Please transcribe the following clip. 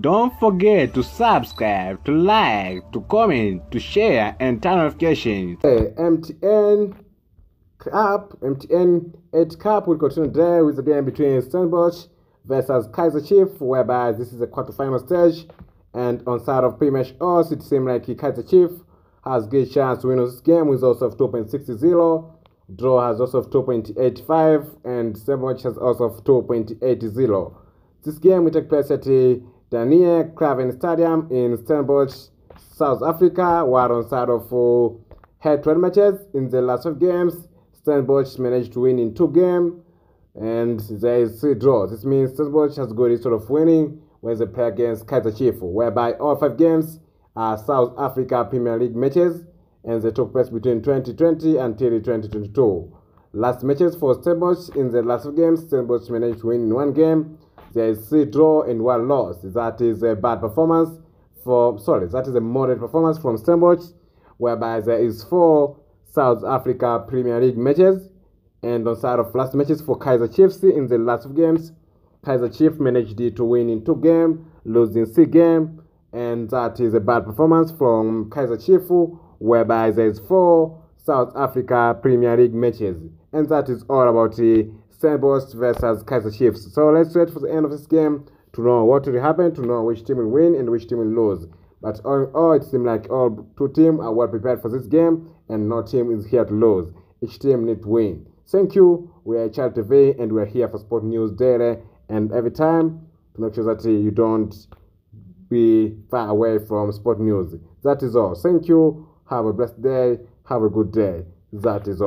Don't forget to subscribe, to like, to comment, to share, and turn notifications. Hey, MTN Cup, MTN 8 Cup will continue today with the game between Stellenbosch versus Kaizer Chief, whereby this is a quarterfinal stage. And on side of Primesh odds, it seems like Kaizer Chief has good chance to win this game with also of 2.60. Draw has also of 2.85 and Stellenbosch has also of 2.80. This game will take place at the Daniel Craven Stadium in Stellenbosch, South Africa, while on side of uh, head-to-head matches in the last five games, Stellenbosch managed to win in two games, and there is three draws. This means Stellenbosch has got a sort of winning when they play against Kaizer Chiefs, whereby all five games are South Africa Premier League matches, and they took place between 2020 until 2022. Last matches for Stellenbosch in the last five games, Stellenbosch managed to win in one game. There is three draw and one loss. That is a bad performance for sorry, that is a moderate performance from Stellenbosch, whereby there is four South Africa Premier League matches, and on side of last matches for Kaizer Chiefs in the last of games, Kaizer Chiefs managed to win in two games, losing six games, and that is a bad performance from Kaizer Chiefs, whereby there is four South Africa Premier League matches, and that is all about the Stellenbosch versus Kaizer Chiefs. So let's wait for the end of this game to know what will happen, to know which team will win and which team will lose. But all, all it seems like all two teams are well prepared for this game, and no team is here to lose. Each team need to win. Thank you. We are CHAL TV, and we are here for sport news daily and every time to make sure that you don't be far away from sport news. That is all. Thank you. Have a blessed day. Have a good day. That is all.